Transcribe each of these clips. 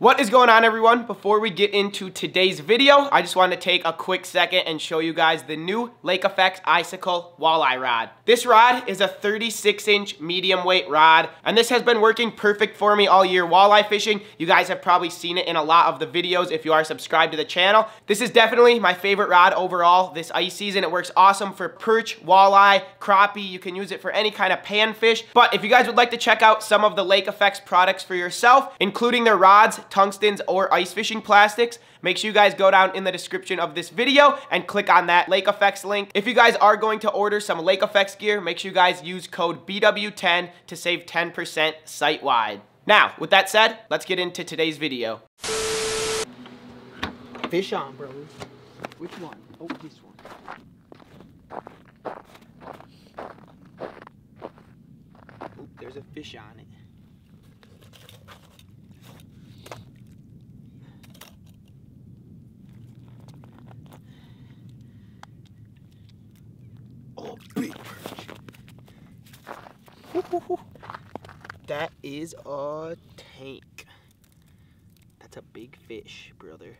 What is going on everyone? Before we get into today's video, I just wanted to take a quick second and show you guys the new Lake Effects Icicle Walleye Rod. This rod is a 36 inch medium weight rod, and this has been working perfect for me all year walleye fishing. You guys have probably seen it in a lot of the videos if you are subscribed to the channel. This is definitely my favorite rod overall this ice season. It works awesome for perch, walleye, crappie. You can use it for any kind of panfish. But if you guys would like to check out some of the Lake Effects products for yourself, including their rods, tungstens, or ice fishing plastics, make sure you guys go down in the description of this video and click on that Lake Effects link. If you guys are going to order some Lake Effects gear, make sure you guys use code BW10 to save 10% site-wide. Now, with that said, let's get into today's video. Fish on, bro. Which one? Oh, this one. There's a fish on it. Oh, big perch. That is a tank. That's a big fish, brother.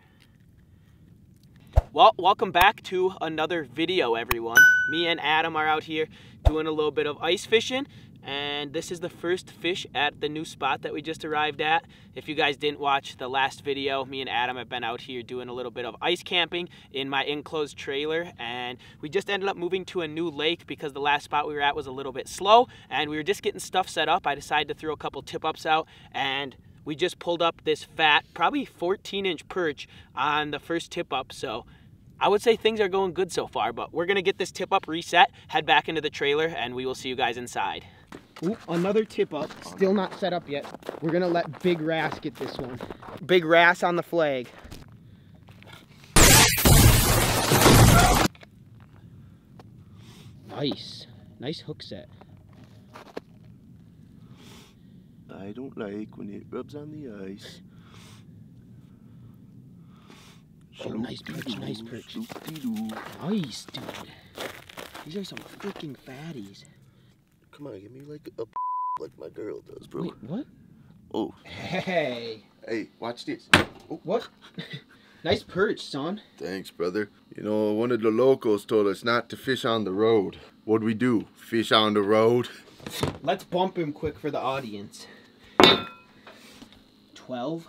Well, welcome back to another video, everyone. Me and Adam are out here doing a little bit of ice fishing, and this is the first fish at the new spot that we just arrived at. If you guys didn't watch the last video, me and Adam have been out here doing a little bit of ice camping in my enclosed trailer, and we just ended up moving to a new lake because the last spot we were at was a little bit slow, and we were just getting stuff set up. I decided to throw a couple tip-ups out, and we just pulled up this fat, probably 14 inch perch on the first tip up. So I would say things are going good so far, but we're gonna get this tip up reset, head back into the trailer, and we will see you guys inside. Ooh, another tip up, still not set up yet. We're gonna let Big Rass get this one. Big Rass on the flag. Nice, nice hook set. I don't like when it rubs on the ice. Oh, nice perch, nice perch. Nice, dude. These are some freaking fatties. Come on, give me like a like my girl does, bro. Wait, what? Oh, Hey, hey, watch this. what? nice perch, son. Thanks, brother. You know, one of the locals told us not to fish on the road. What'd we do? Fish on the road? Let's bump him quick for the audience. 12.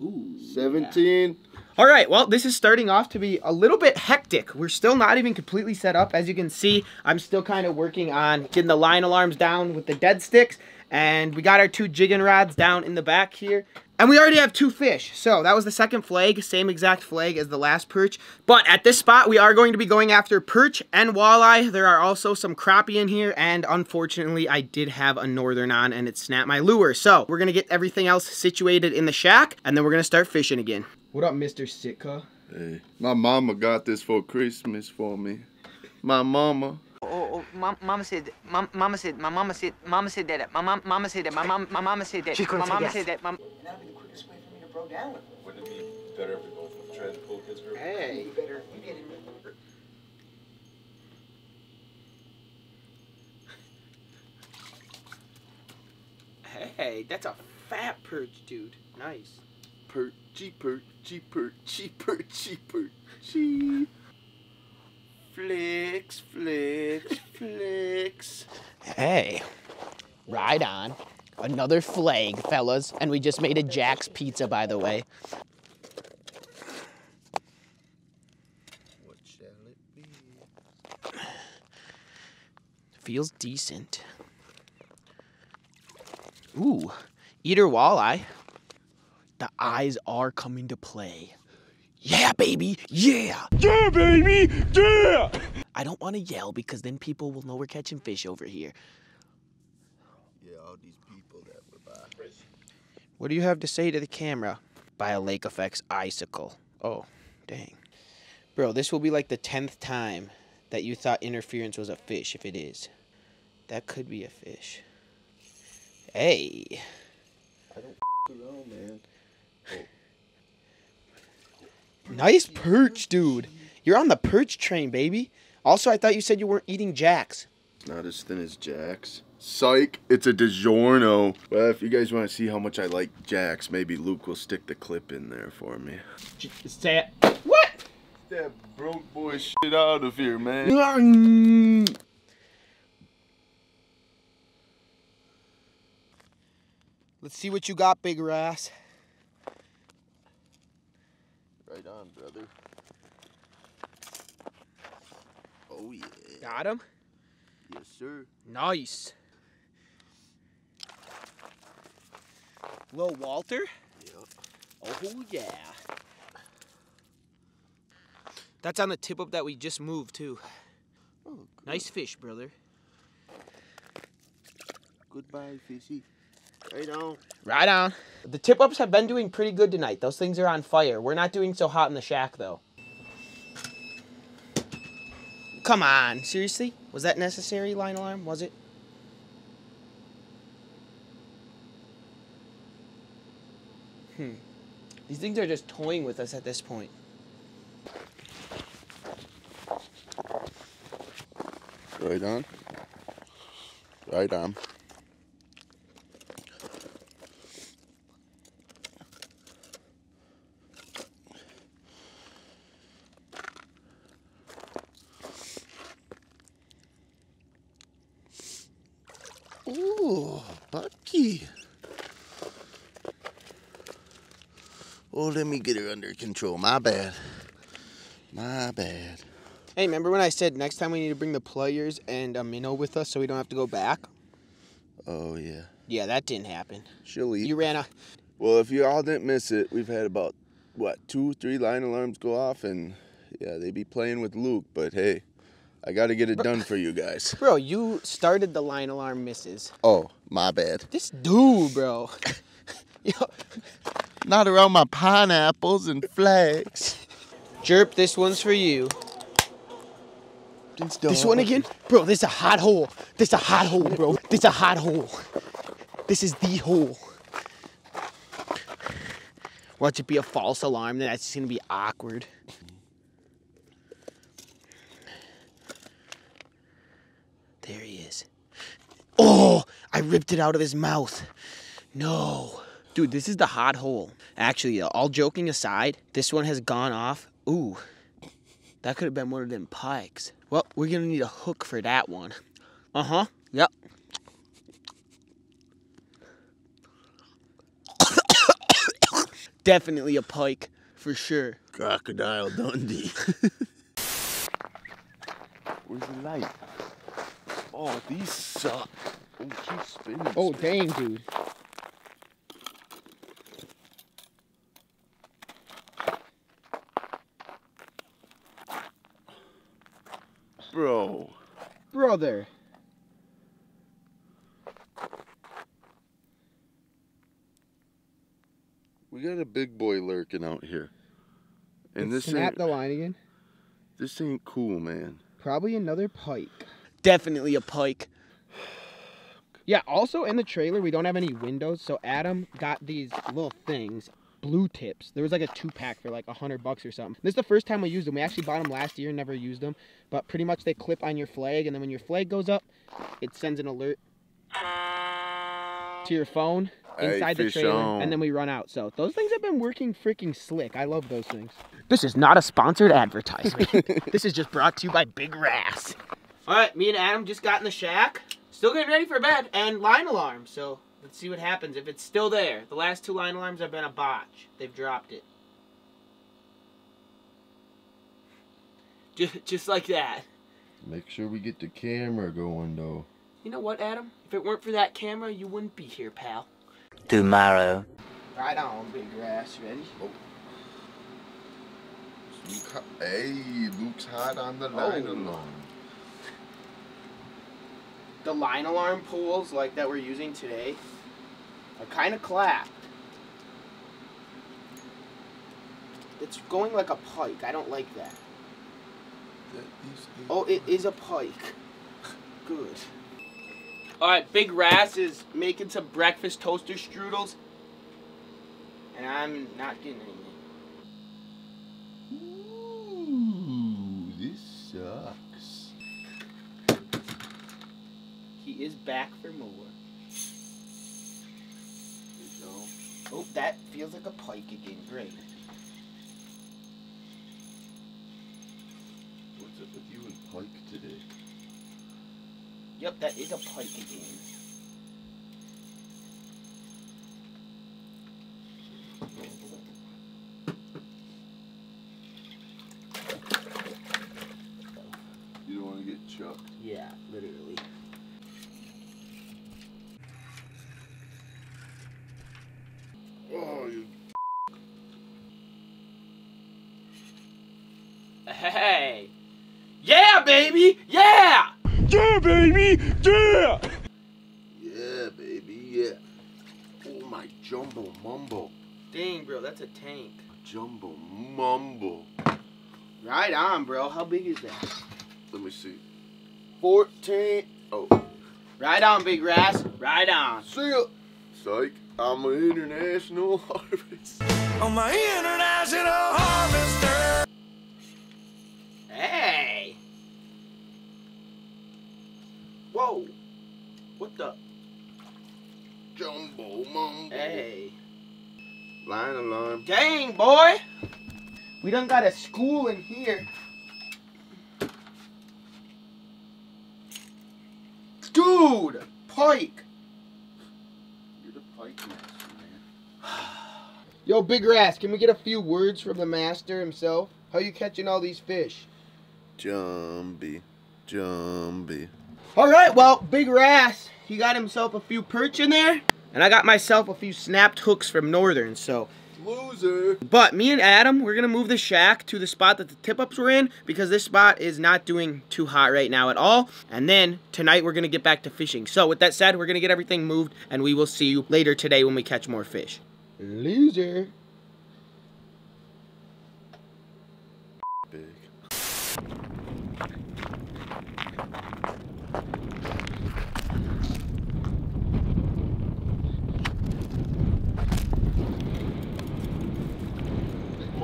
Ooh. 17. All right, well, this is starting off to be a little bit hectic. We're still not even completely set up. As you can see, I'm still kind of working on getting the line alarms down with the dead sticks. And we got our two jigging rods down in the back here. And we already have two fish. So that was the second flag, same exact flag as the last perch. But at this spot, we are going to be going after perch and walleye. There are also some crappie in here. And unfortunately, I did have a northern on and it snapped my lure. So we're going to get everything else situated in the shack. And then we're going to start fishing again. What up, Mr. Sitka? Hey, my mama got this for Christmas for me. My mama. Oh, oh, oh mom, mama said, mom, mama said, my mama said, mama said that. My mom, mama said that. My mom, my mama said that. She's gonna my say mama yes. said that. My, That'd be the quickest way for me to bro down. Wouldn't it be better if we both tried to pull kids group? Hey. You better, you get it. Hey, that's a fat perch, dude. Nice. Perchy, cheaper, cheaper, cheaper, perchy. Flicks, flicks, flicks. Hey, right on. Another flag, fellas. And we just made a Jack's Pizza, by the way. What shall it be? Feels decent. Ooh, eater walleye. The eyes are coming to play. Yeah, baby, yeah! Yeah, baby, yeah! I don't want to yell because then people will know we're catching fish over here. Yeah, all these people that were by. What do you have to say to the camera? By a Lake Effects icicle. Oh, dang. Bro, this will be like the 10th time that you thought interference was a fish, if it is. That could be a fish. Hey. I don't around, man. Nice perch, dude. You're on the perch train, baby. Also, I thought you said you weren't eating Jack's. Not as thin as Jack's. Psych, it's a DiGiorno. Well, if you guys want to see how much I like Jack's, maybe Luke will stick the clip in there for me. J- Say it. What? That broke boy shit out of here, man. Let's see what you got, big ass. Right on, brother. Oh yeah, Got him. yes sir. Nice. Little Walter. Yep. Oh yeah. That's on the tip up that we just moved too. Oh, Nice fish, brother. Goodbye, fishy. Right on. Right on. The tip ups have been doing pretty good tonight. Those things are on fire. We're not doing so hot in the shack though. Come on, seriously? Was that necessary, line alarm? Was it? Hmm. These things are just toying with us at this point. Right on. Right on. Ooh, Bucky. Oh, let me get her under control. My bad. My bad. Hey, remember when I said next time we need to bring the players and um, a minnow with us so we don't have to go back? Oh, yeah. Yeah, that didn't happen. She'll eat. You ran a. Well, if you all didn't miss it, we've had about what two, three line alarms go off, and yeah, they be playing with Luke. But hey, I got to get it done for you guys. Bro, you started the line alarm misses. Oh, my bad. This dude, bro. Yo, Not around my pineapples and flags. Jerp, this one's for you. This, This one again? Bro, this is a hot hole. This is a hot hole, bro. This is a hot hole. This is the hole. Watch it be a false alarm, then that's just gonna be awkward. There he is. Oh, I ripped it out of his mouth. No. Dude, this is the hot hole. Actually, all joking aside, this one has gone off. Ooh, that could have been one of them pikes. Well, we're gonna need a hook for that one. Uh huh. Yep. Definitely a pike, for sure. Crocodile Dundee. Where's the light? Oh, these suck. Oh, she's spinning. Oh, dang, dude. bro. Brother. We got a big boy lurking out here. And this Snap ain't, the line again. this ain't cool, man. Probably another pike. Definitely a pike. Yeah, also in the trailer, we don't have any windows, so Adam got these little things, blue tips. There was like a two pack for like a hundred bucks or something. This is the first time we used them. We actually bought them last year, and never used them, but pretty much they clip on your flag, and then when your flag goes up, it sends an alert to your phone Hey, inside the trailer, on. and then we run out. So those things have been working freaking slick. I love those things. This is not a sponsored advertisement. this is just brought to you by Big Rass. All right, me and Adam just got in the shack. Still getting ready for bed and line alarm. So let's see what happens if it's still there. The last two line alarms have been a botch. They've dropped it. Just, just like that. Make sure we get the camera going, though. You know what, Adam? If it weren't for that camera, you wouldn't be here, pal. Tomorrow. Right on, Big Rass. Ready? Oh. Luke, ho- hey, Luke's hot on the line Oh. alarm. The line alarm pools like that we're using today are kind of clapped. It's going like a pike. I don't like that. That is Oh, it is a pike. Good. All right, Big Rass is making some breakfast toaster strudels, and I'm not getting anything. Is back for more. Oh, that feels like a pike again. Great. What's up with you and Pike today? Yep, that is a pike again. You don't want to get chucked. Yeah, literally. Oh, you. Hey! Yeah, baby! Yeah! Yeah, baby! Yeah! Yeah, baby, yeah. Oh, my jumbo mumbo. Dang, bro, that's a tank. Jumbo mumbo. Right on, bro. How big is that? Let me see. 14. Oh, Right on, big Ras. Right on. see ya. Psych, I'm an international harvest. On my international harvester. Hey! Whoa! What the? Jumbo mumbo. Hey! Line alarm. Dang, boy! We done got a school in here. Dude! Pike! You're the pike master, man. Yo, Big Ras, can we get a few words from the master himself? How you catching all these fish? Jumbie. Jumbie. All right, well, Big Ras, he got himself a few perch in there, and I got myself a few snapped hooks from Northern, so. Loser. But me and Adam, we're gonna move the shack to the spot that the tip-ups were in, because this spot is not doing too hot right now at all. And then, tonight, we're gonna get back to fishing. So, with that said, we're gonna get everything moved, and we will see you later today when we catch more fish. Loser. Big.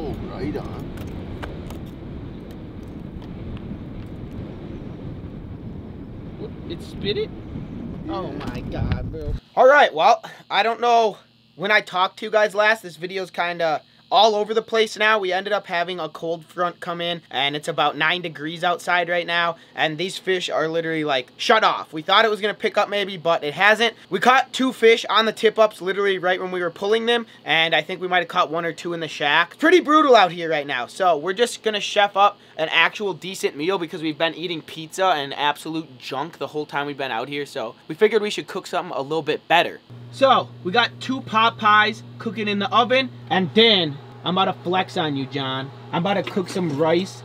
Oh, right on. It spit it? Oh my god, bro. Alright, well, I don't know when I talked to you guys last, this video's kinda all over the place now. We ended up having a cold front come in and it's about 9 degrees outside right now and these fish are literally like shut off. We thought it was to pick up maybe but it hasn't. We caught two fish on the tip ups literally right when we were pulling them and I think we might have caught one or two in the shack. Pretty brutal out here right now so we're just to chef up an actual decent meal because we've been eating pizza and absolute junk the whole time we've been out here so we figured we should cook something a little bit better. So we got two pot pies cooking in the oven and then I'm about to flex on you, John. I'm about to cook some rice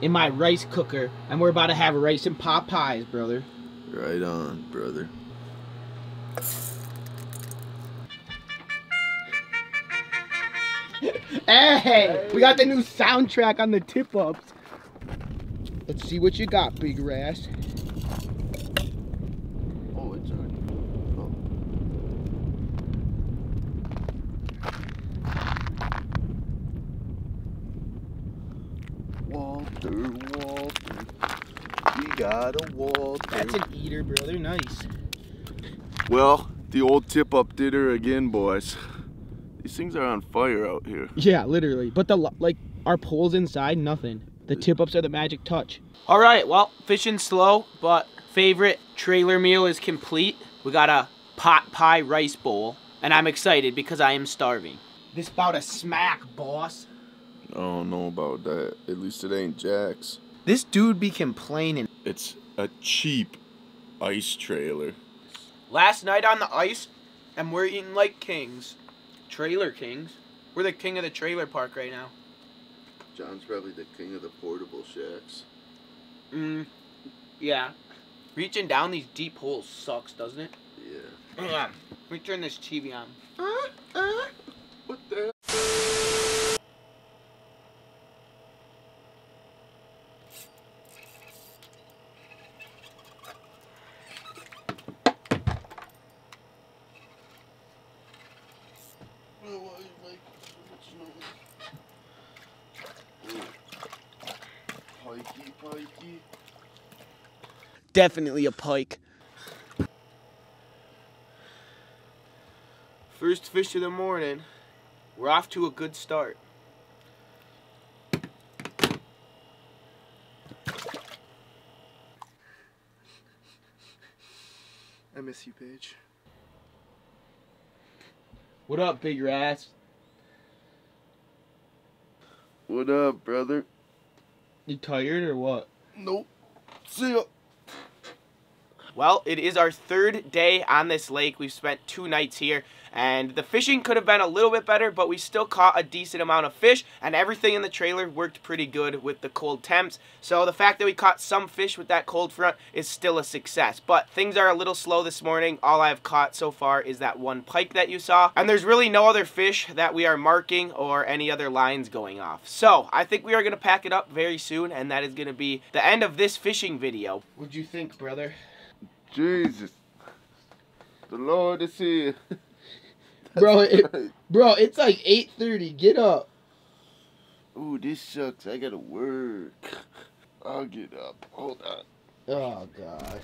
in my rice cooker, and we're about to have rice and pot pies, brother. Right on, brother. Hey, we got the new soundtrack on the tip ups. Let's see what you got, Big Ras. Oh, it's already. Oh. Walter, Walter. We got a Walter. That's an eater, brother. Nice. Well, the old tip up did her again, boys. These things are on fire out here. Yeah, literally. But the like our poles inside, nothing. The tip ups are the magic touch. All right, well, fishing slow, but favorite trailer meal is complete. We got a pot pie rice bowl, and I'm excited because I am starving. This bout a smack, boss. I don't know about that. At least it ain't Jack's. This dude be complaining. It's a cheap ice trailer. Last night on the ice, and we're eating like kings. Trailer kings. We're the king of the trailer park right now. John's probably the king of the portable shacks. Mm, yeah. Reaching down these deep holes sucks, doesn't it? Yeah. Yeah. Let me turn this TV on. What the pikey. Definitely a pike. First fish of the morning. We're off to a good start. I miss you, Paige. What up, big rats? What up, brother? You tired or what? Nope. See ya. Well, it is our third day on this lake. We've spent two nights here, and the fishing could have been a little bit better, but we still caught a decent amount of fish, and everything in the trailer worked pretty good with the cold temps. So the fact that we caught some fish with that cold front is still a success. But things are a little slow this morning. All I've caught so far is that one pike that you saw, and there's really no other fish that we are marking or any other lines going off. So I think we are going to pack it up very soon, and that is going to be the end of this fishing video. What'd you think, brother? Jesus. The Lord is here. Bro, it, bro, it's like 8.30. Get up. Ooh, this sucks. I gotta work. I'll get up. Hold on. Oh, God.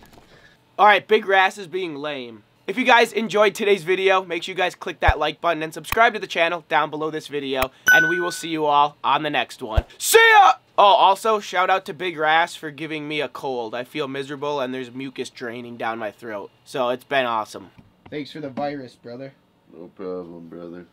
Alright, Big Rass is being lame. If you guys enjoyed today's video, make sure you guys click that like button and subscribe to the channel down below this video. And we will see you all on the next one. See ya! Oh, also, shout out to Big Rass for giving me a cold. I feel miserable and there's mucus draining down my throat. So it's been awesome. Thanks for the virus, brother. No problem, brother.